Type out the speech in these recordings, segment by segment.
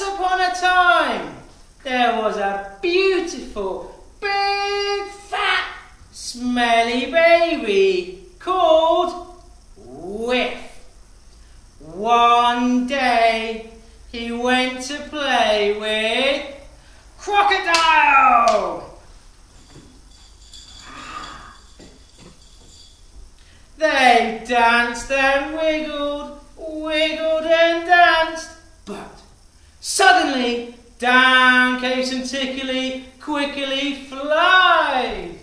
Once upon a time, there was a beautiful, big, fat, smelly baby called Whiff. One day, he went to play with Crocodile. They danced and wiggled, wiggled and danced suddenly down came some tickly, quickly flies.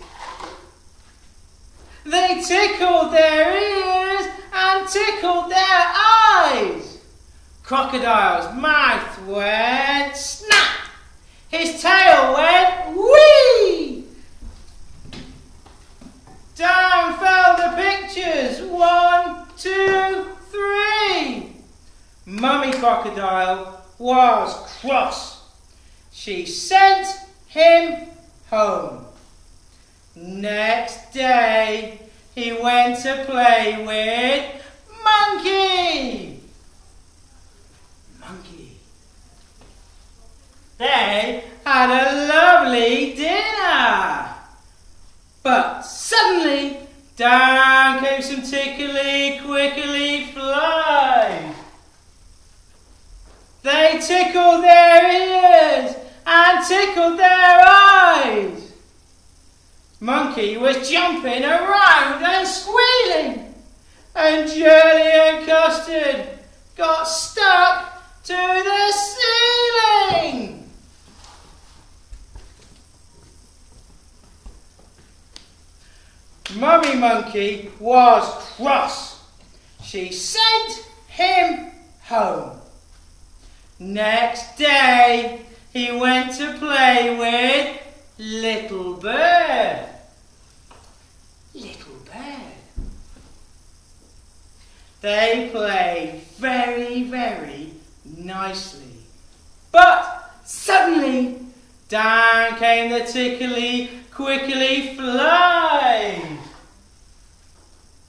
They tickled their ears and tickled their eyes. Crocodile's mouth went snap. His tail went whee. Down fell the pictures. One, two, three. Mummy Crocodile was cross. She sent him home. Next day, he went to play with Monkey. Monkey. They had a lovely dinner. But suddenly, down came some tickly, quickly flies. They tickled their ears and tickled their eyes. Monkey was jumping around and squealing, and Jelly and Custard got stuck to the ceiling. Mummy Monkey was cross. She sent him home. Next day, he went to play with Little Bird. Little Bird. They played very, very nicely. But suddenly, down came the tickly, quickly flies.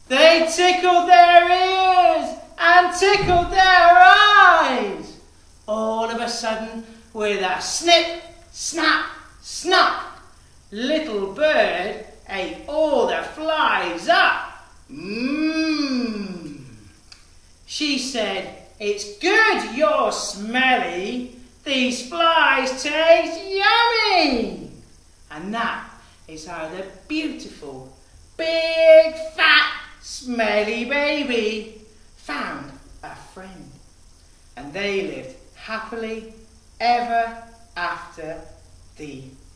They tickled their ears and tickled their eyes. All of a sudden, with a snip, snap, snap, little bird ate all the flies up. Mmm. She said, It's good you're smelly. These flies taste yummy. And that is how the beautiful, big, fat, smelly baby found a friend. And they lived happily ever after the end.